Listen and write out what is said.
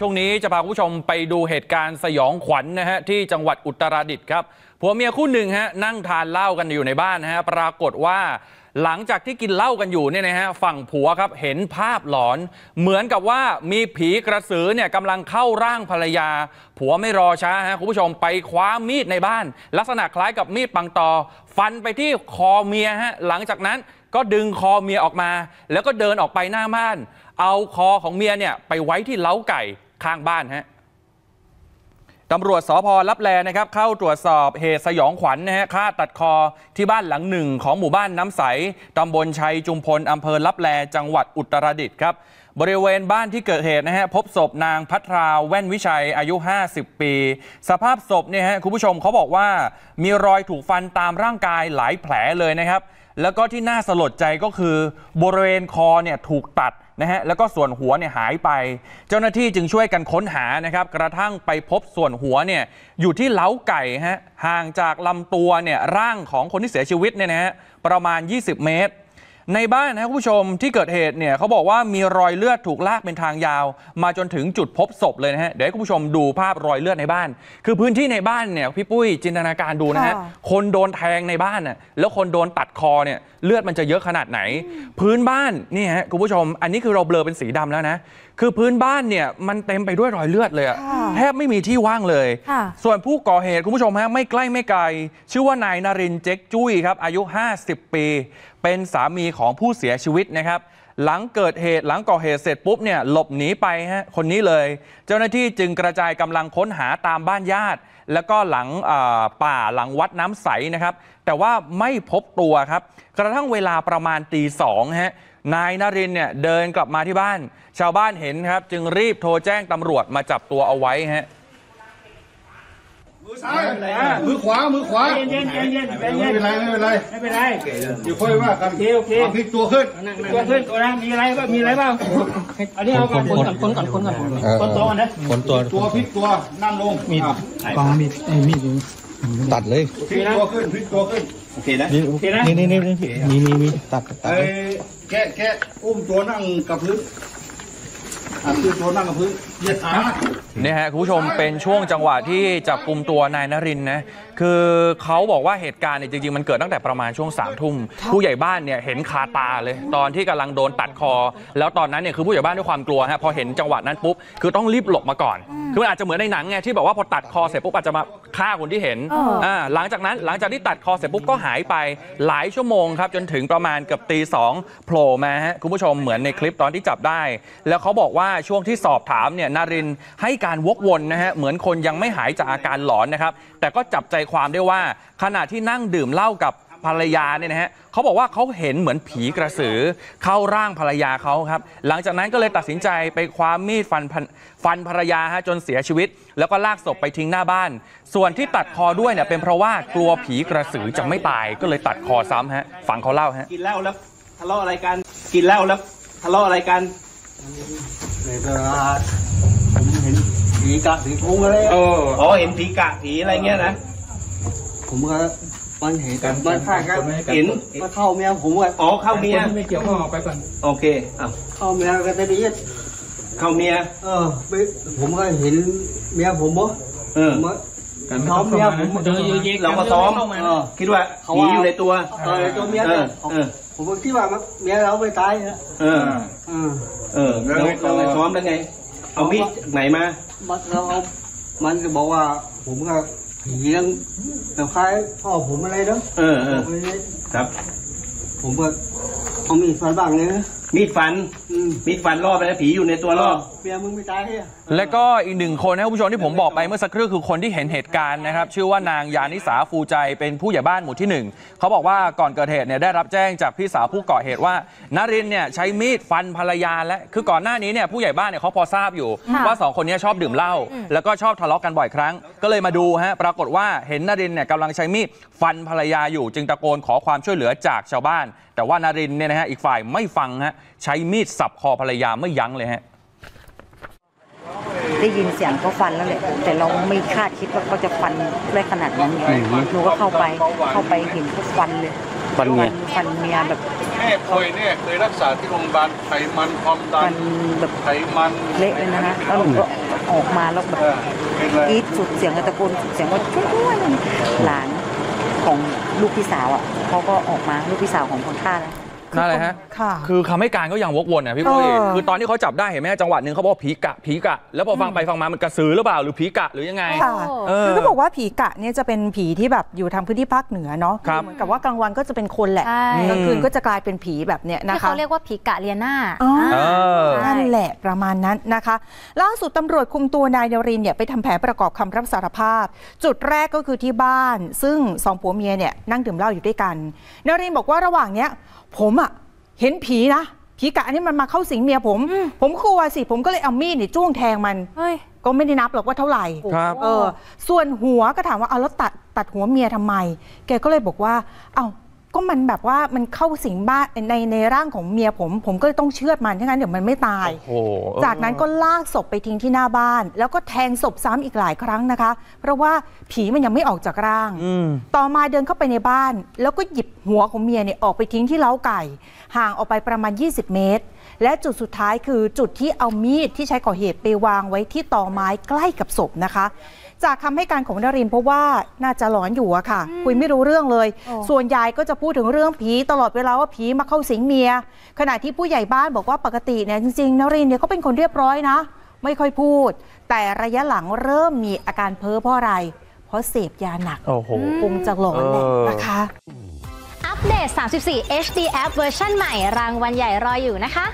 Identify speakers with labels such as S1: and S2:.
S1: ช่วงนี้จะพาคุณผู้ชมไปดูเหตุการณ์สยองขวัญนะฮะที่จังหวัดอุตรดิตถ์ครับผัวเมียคู่หนึ่งฮะนั่งทานเหล้ากันอยู่ในบ้านนะฮะปรากฏว่าหลังจากที่กินเหล้ากันอยู่เนี่ยนะฮะฝั่งผัวครับเห็นภาพหลอน เหมือนกับว่ามีผีกระสือเนี่ยกำลังเข้าร่างภรรยา ผัวไม่รอช้าฮะคุณผู้ชมไปคว้ามีดในบ้าน ลักษณะคล้ายกับมีดปังตอ ฟันไปที่คอเมียฮะหลังจากนั้นก็ดึงคอเมียออกมา แล้วก็เดินออกไปหน้าบ้าน เอาคอของเมียเนี่ยไปไว้ที่เล้าไก่ ข้างบ้านฮะตำรวจสพลับแลนะครับเข้าตรวจสอบเหตุสยองขวัญนะฮะฆ่าตัดคอที่บ้านหลังหนึ่งของหมู่บ้านน้ำใสตำบลชัยจุมพลอำเภอลับแลจังหวัดอุตรดิตถ์ครับ บริเวณบ้านที่เกิดเหตุนะฮะพบศพนางพัทราแว่นวิชัยอายุ 50 ปี สภาพศพเนี่ยฮะคุณผู้ชมเขาบอกว่ามีรอยถูกฟันตามร่างกายหลายแผลเลยนะครับ แล้วก็ที่น่าสลดใจก็คือบริเวณคอเนี่ยถูกตัด นะฮะแล้วก็ส่วนหัวเนี่ยหายไป เจ้าหน้าที่จึงช่วยกันค้นหานะครับ กระทั่งไปพบส่วนหัวเนี่ยอยู่ที่เล้าไก่ฮะห่างจากลำตัวเนี่ยร่างของคนที่เสียชีวิตเนี่ยนะฮะประมาณ 20 เมตร ในบ้านนะคุณผู้ชมที่เกิดเหตุเนี่ยเขาบอกว่ามีรอยเลือดถูกลากเป็นทางยาว มาจนถึงจุดพบศพเลยนะฮะเดี๋ยวให้คุณผู้ชมดูภาพรอยเลือดในบ้าน คือพื้นที่ในบ้านเนี่ยพี่ปุ้ยจินตนาการดูนะฮะ
S2: ค่ะ
S1: คนโดนแทงในบ้านน่ะแล้วคนโดนตัดคอเนี่ยเลือดมันจะเยอะขนาดไหน พื้นบ้านนี่ฮะคุณผู้ชม อันนี้คือเราเบลอเป็นสีดำแล้วนะคือพื้นบ้านเนี่ยมันเต็มไปด้วยรอยเลือดเลยอะ
S2: ค่ะ
S1: แทบไม่มีที่ว่างเลย
S2: ค่ะ
S1: ส่วนผู้ก่อเหตุคุณผู้ชมฮะไม่ใกล้ไม่ไกล ชื่อว่านายนารินทร์เจ๊กจุ้ยครับอายุ 50 ปี เป็นสามีของผู้เสียชีวิตนะครับ หลังเกิดเหตุหลังก่อเหตุเสร็จปุ๊บเนี่ยหลบหนีไปฮะคนนี้เลย เจ้าหน้าที่จึงกระจายกำลังค้นหาตามบ้านญาติ แล้วก็หลังป่าหลังวัดน้ำใสนะครับ แต่ว่าไม่พบตัวครับ กระทั่งเวลาประมาณตีสองฮะนายนารินเนี่ยเดินกลับมาที่บ้าน ชาวบ้านเห็นครับ จึงรีบโทรแจ้งตำรวจมาจับตัวเอาไว้ฮะ
S3: มือซ้ายมือขวา มือขวา
S4: เย็นเย็นเย็นเย็น
S3: ไม่
S4: เย็น
S3: เป็นไรไม่เป็นไร
S4: ไม่เป็นไร
S3: เดี๋ยวค่อยว่ากัน
S4: โอเคโอเคา
S3: พลิกตัวขึ้น
S4: ตัวขึ้นตัวนะมีอะไรบ้างมีอะไรบ้างอันนี้เอาก่อนคนก่อนคนก่อนคนก่อนคนโตก่อนนะ
S5: คนตัว
S3: ตัวพลิกตัวนั่งลงมีด
S5: กองมีดไอ้มีดอยู่ตัดเลย
S3: พลิกตัวขึ้นพลิกตัวขึ้นโอเคนะ
S5: นี่
S4: โอเคนะ
S5: นี่นี่นี่มีมีมีตัดตัด
S3: ไอ้
S5: เลย
S3: แกะแกะอุ้มตัวนั่งกับพื้นอะคือตัวนั่งกับพื้นเหยียดขา
S1: เนี่ยฮะคุณผู้ชมเป็นช่วงจังหวะที่จับกลุ่มตัวนายนรินทร์นะคือเขาบอกว่าเหตุการณ์เนี่ยจริงๆ มันเกิดตั้งแต่ประมาณช่วงสามทุ่มผู้ใหญ่บ้านเนี่ยเห็นคาตาเลย ตอนที่กำลังโดนตัดคอ แล้วตอนนั้นเนี่ยคือผู้ใหญ่บ้านด้วยความกลัวฮะพอเห็นจังหวะนั้นปุ๊บคือต้องรีบหลบมาก่อน คือมันอาจจะเหมือนในหนังไงที่แบบว่าพอตัดคอเสร็จปุ๊บอาจจะมา ฆ่าคนที่เห็น
S2: เอออ่า
S1: หลังจากนั้นหลังจากที่ตัดคอเสร็จปุ๊บก็หายไปหลายชั่วโมงครับ จนถึงประมาณเกือบตีสองโผล่มาฮะคุณผู้ชมเหมือนในคลิปตอนที่จับได้ แล้วเขาบอกว่าช่วงที่สอบถามเนี่ยนารินทร์ให้การวกวนนะฮะเหมือนคนยังไม่หายจากอาการหลอนนะครับแต่ก็จับใจความได้ว่าขณะที่นั่งดื่มเหล้ากับ ภรรยาเนี่ยนะฮะเขาบอกว่าเขาเห็นเหมือนผีกระสือเข้าร่างภรรยาเขาครับ หลังจากนั้นก็เลยตัดสินใจไปคว้ามีดฟันพันฟันภรรยาฮะจนเสียชีวิต แล้วก็ลากศพไปทิ้งหน้าบ้าน ส่วนที่ตัดคอด้วยเนี่ยเป็นเพราะว่ากลัวผีกระสือจะไม่ตายก็เลยตัดคอซ้ำฮะฟังเขาเล่าฮะ
S4: กินเหล้าแล้วทะเลาะอะไรกันกินเหล้าแล้วทะเลาะอะไรกัน
S6: เลยก็ผมเห็นผีกะผีพุงอะไร
S4: โอ้อ๋อเห็นผีกะผีอะไรเงี้ยนะ
S6: ผมก็ มันเห็นมันฆ่ากัน
S4: เห็น
S6: มาเข้าเมียผมก็
S4: อ๋อเข้าเมีย
S5: ไม่เกี่ยวข้องออกไปก่อน
S4: โอเคอ้าว
S6: เข้าเมียก็ได้ดี
S4: เข้าเมีย
S6: เออไปผมก็เห็นเมียผมบ่
S4: เออ
S6: ผมก็ซ้อมเมียผม
S5: เจอเยอะๆ
S4: เราก็ซ้อม
S6: เออ
S4: คิดว่าผีอยู่ในตัว
S6: เออตัวเมีย
S4: เอ
S6: เนี่
S4: อยเออ
S6: ผมก็คิดว่ามันเมียเราไม่ตายนะ
S4: เออ
S6: เออ
S4: เออแล้วเราไงซ้อมแล้วไง เอามีดไหนมา
S6: มันเราเอามันก็บอกว่าผมก็ ผีนั่งแบบคล้ายพ่อผมอะไรเนาะ
S4: เออเออ
S6: ผมเลย
S4: ครับ
S6: ผมก็เอามีดฟันบ้างเลยนะ
S4: มีดฟัน
S6: อืม
S4: มีดฟันรอบไปแล้วผีอยู่ในตัวรอบ
S6: เมียมึงไม่ตายเหรอ
S1: และก็อีกหนึ่งคนนะครับคุณผู้ชมที่ผมบอกไปเมื่อสักครู่คือคนที่เห็นเหตุการณ์นะครับ ชื่อว่านางยานิสาฟูใจเป็นผู้ใหญ่บ้านหมู่ที่หนึ่งเขาบอกว่าก่อนเกิดเหตุเนี่ยได้รับแจ้งจากพี่สาวผู้ก่อเหตุว่านารินทร์เนี่ยใช้มีดฟันภรรยาและคือก่อนหน้านี้เนี่ยผู้ใหญ่บ้านเนี่ยเขาพอทราบอยู่
S2: ค่ะ
S1: ว่าสองคนนี้ชอบดื่มเหล้าแล้วก็ชอบทะเลาะกันบ่อยครั้ง ก็เลยมาดูฮะปรากฏว่าเห็นนารินทร์เนี่ยกำลังใช้มีดฟันภรรยาอยู่จึงตะโกนขอความช่วยเหลือจากชาวบ้าน แต่ว่านารินทร์เนี่ยนะฮะอีกฝ่ายไม่ฟังฮะใช้มีดสับคอภรรยาไม่ยั้งเลยฮะ
S7: ได้ยินเสียงเขาฟันแล้วแหละแต่เราไม่คาดคิดว่าเขาจะฟันได้ขนาดนั้นหนูก็เข้าไปเข้าไปเห็นเขาฟันเลย
S5: ฟันเมีย
S7: ฟันเมียแบบ
S3: แม่ป่วยเนี่ยเคยรักษาที่โรงพยาบาลไขมันความดั
S7: ฟั
S3: น
S7: นแบบ
S3: ไขมัน
S7: เละเลยนะคะแล้วหนูก็ออกมาแล้วแบบ
S3: เออเป็นไร
S7: กรีดสุดเสียงตะโกนสุดเสียงว่าช่วยด้วยหลาน ของลูกพี่สาวอะเขาก็ออกมาลูกพี่สาวของคนฆ่านะ
S1: นั่นแหละฮะ
S2: ค่ะ
S1: คือคำให้การก็ยังวกวนนะพี่ปุ้ย
S2: เออ
S1: คือตอนที่เขาจับได้เห็นไหมจังหวะหนึ่งเขาบอกว่าผีกะผีกะ แล้วพอฟังไปฟังมามันกระสือหรือเปล่าหรือผีกะหรือยังไง
S2: ค่ะ
S1: เออ
S2: คือก็บอกว่าผีกะเนี่ยจะเป็นผีที่แบบอยู่ทางพื้นที่ภาคเหนือเนาะ
S1: ครับ
S2: เหมือนกับว่ากลางวันก็จะเป็นคนแหละ
S8: ใช่
S2: กลางคืนก็จะกลายเป็นผีแบบเนี้ยนะ
S8: ที่
S2: คะ
S8: เขาเรียกว่าผีกะเลียนา
S2: อ๋ออ่
S1: เออ
S8: ใช่
S2: นั่นแหละประมาณนั้นนะคะ ล่าสุดตำรวจคุมตัวนายนรินทร์เนี่ยไปทำแผนประกอบคำรับสารภาพ จุดแรกก็คือที่บ้าน ซึ่งสองผัวเมียเนี่ยนั่งดื่มเหล้าอยู่ด้วยกันนรินทร์บอกว่าระหว่างเนี้ย ผมอะ เห็นผีนะผีกะอันนี้มันมาเข้าสิงเมียผม ผมกลัวสิผมก็เลยเอามีดเนี่ยจ้วงแทงมัน
S8: เฮ้ย
S2: ก็ไม่ได้นับหรอกว่าเท่าไหร่
S1: ครับ
S2: เออ ส่วนหัวก็ถามว่าเอาแล้วตัดตัดหัวเมียทำไม แกก็เลยบอกว่า เอา ก็มันแบบว่ามันเข้าสิงบ้านในในร่างของเมียผม ผมก็เลยต้องเชือดมันถ้างั้นเดี๋ยวมันไม่ตาย
S1: โอ้โห
S2: จากนั้นก็ลากศพไปทิ้งที่หน้าบ้าน แล้วก็แทงศพซ้ำอีกหลายครั้งนะคะ เพราะว่าผีมันยังไม่ออกจากร่าง
S1: อืม
S2: ต่อมาเดินเข้าไปในบ้าน แล้วก็หยิบหัวของเมียเนี่ยออกไปทิ้งที่เล้าไก่ ห่างออกไปประมาณ 20 เมตร และจุดสุดท้ายคือจุดที่เอามีดที่ใช้ก่อเหตุไปวางไว้ที่ตอไม้ใกล้กับศพนะคะ จากคำให้การของนรินทร์เพราะว่าน่าจะหลอนอยู่อะค่ะ คุยไม่รู้เรื่องเลย
S8: โอ้
S2: ส่วนยายก็จะพูดถึงเรื่องผีตลอดเวลาว่าผีมาเข้าสิงเมีย ขณะที่ผู้ใหญ่บ้านบอกว่าปกติเนี่ยจริงๆนรินทร์เนี่ยเขาเป็นคนเรียบร้อยนะ ไม่ค่อยพูด แต่ระยะหลังเริ่มมีอาการเพ้อเพราะอะไร เพราะเสพยาหนัก
S1: โอ้โห
S2: คงจะหลอนแหละ
S1: เออ
S2: นะคะ
S8: อัปเดต 34 HD App เวอร์ชันใหม่รางวัลใหญ่รออยู่นะคะ